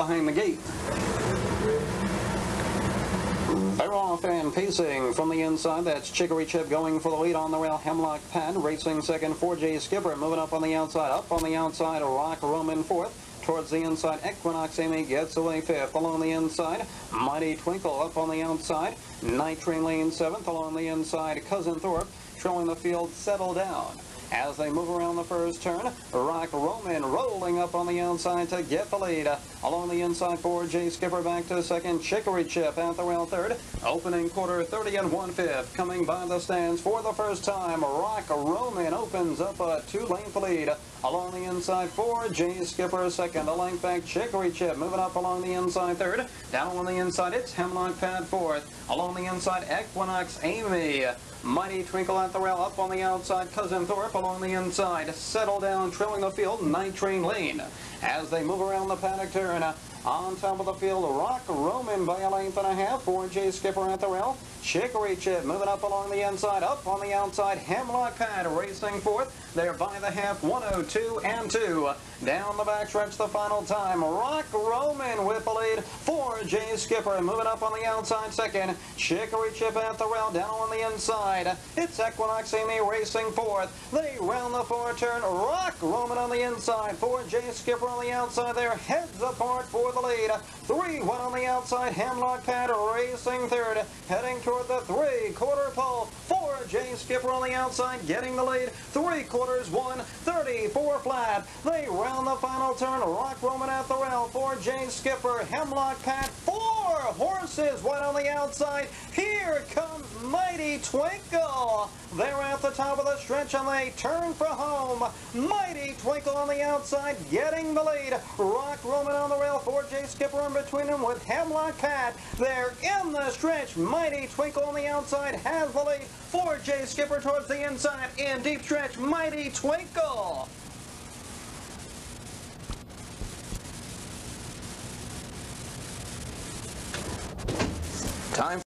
behind the gate. They're off and pacing from the inside. That's Chicory Chip going for the lead on the rail. Hemlock Pad racing second. 4J Skipper moving up on the outside. Up on the outside. Rock Roman fourth. Towards the inside, Equinox Amy gets away fifth. Along the inside, Mighty Twinkle up on the outside. Night Train Lane seventh. Along the inside, Cousin Thorpe trailing the field. Settle down as they move around the first turn. Rock Roman rolling up on the outside to get the lead. Along the inside 4J Skipper back to second. Chicory Chip at the rail third. Opening quarter 30 and 1 fifth. Coming by the stands for the first time. Rock Roman opens up a two length lead. Along the inside 4J Skipper second. A length back Chicory Chip moving up along the inside third. Down on the inside it's Hemlock Pad fourth. Along the inside Equinox Amy. Mighty Twinkle at the rail up on the outside. Cousin Thorpe along the inside. Settle down, trailing the field. Night Train Lane. As they move around the paddock turn, on top of the field, Rock Roman by a length and a half. 4J Skipper at the rail. Chicory Chip moving up along the inside. Up on the outside, Hemlock Pad racing fourth. They're by the half, 102 and 2. Down the backstretch the final time. Rock Roman with the lead. 4J Skipper moving up on the outside second. Chicory Chip at the rail down on the inside. It's Equinox Amy racing fourth. They round the four turn. Rock Roman on the inside. 4J Skipper on the outside there. Heads apart for the lead. 3-1 on the outside. Hemlock Pad racing third. Heading toward the three-quarter pole. 4J Skipper on the outside getting the lead. Three quarters, 134 flat. They round the final turn. Rock Roman at the rail. 4J Skipper. Hemlock Pad. Four horses went on the outside. Here comes Mighty Twinkle. They're at the top of the stretch and they turn for home. Mighty Twinkle on the outside getting the lead. Rock Roman on the rail. 4J Skipper in between them with Hemlock Pad. They're in the stretch. Mighty Twinkle on the outside has the lead. 4J Skipper towards the inside in deep stretch. Mighty Twinkle. Time